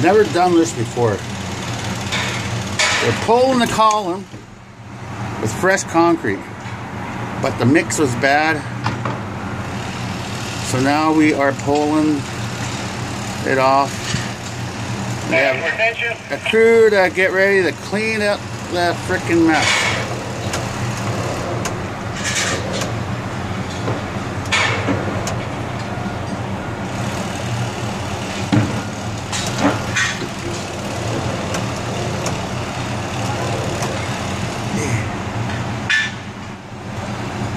I've never done this before. We're pulling the column with fresh concrete, but the mix was bad. So now we are pulling it off. We have a crew to get ready to clean up that freaking mess.